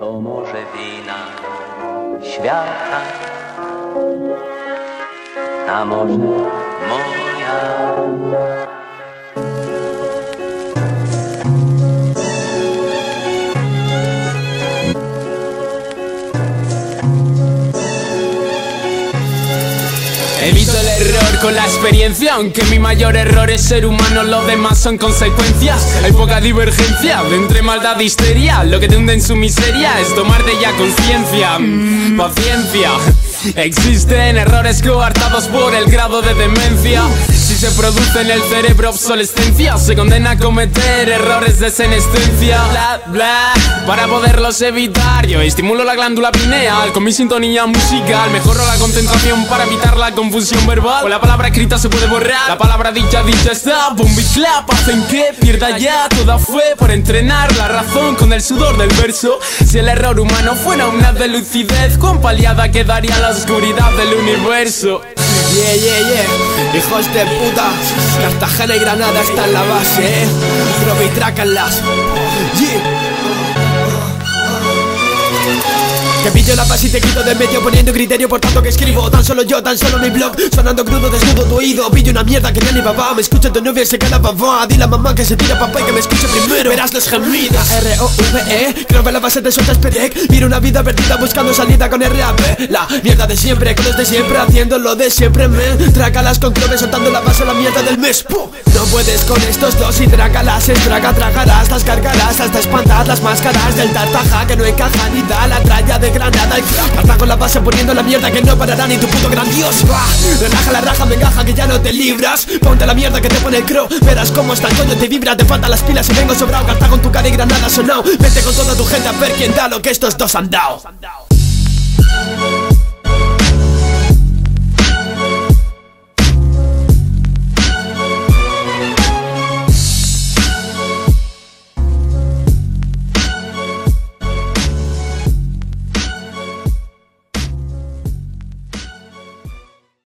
To może wina świata, a może moja. Evito el error con la experiencia, aunque mi mayor error es ser humano, lo demás son consecuencias. Hay poca divergencia entre maldad e histeria. Lo que te hunde en su miseria es tomar de ella conciencia. Mm, paciencia. Existen errores coartados por el grado de demencia. Si se produce en el cerebro obsolescencia, se condena a cometer errores de senescencia. Bla, bla. Para poderlos evitar, yo estimulo la glándula pineal con mi sintonía musical. Mejoro la concentración para evitar la confusión verbal. Con la palabra escrita se puede borrar. La palabra dicha, dicha está. Y clap hacen que pierda ya toda fe por entrenar la razón con el sudor del verso. Si el error humano fuera una de lucidez, cuán paliada quedaría la oscuridad del universo. Yeah, yeah, yeah, hijos de puta Cartagena y Granada están en la base, eh. Trácanlas Yeah te pillo la paz y te quito de medio poniendo criterio por tanto que escribo. Tan solo yo, tan solo mi blog Sonando crudo, desnudo tu oído. Pillo una mierda que ni papá Me escucha tu novia y se queda babá Dile a mamá que se tira papá y que me escuche primero. Verás los gemidos. R-O-V-E Creo que la base te suelta Spedec Mira una vida perdida buscando salida con R-A-P La mierda de siempre, con los de siempre Haciendo lo de siempre, me Trácalas con clones soltando la base la mierda del mes. No puedes con estos dos y trácalas Es traga, tragarás, las cargarás Hasta espantar las máscaras del tartaja Que no encaja ni da la tralla de granada y Carta con la base poniendo la mierda que no parará ni tu puto grandioso Relaja la raja, me encaja que ya no te libras. Ponte la mierda que te pone el crow. Verás cómo está coño, te vibra, te faltan las pilas y vengo sobrado. Carta con tu cara y granada sonado Vete con toda tu gente a ver quién da lo que estos dos han dado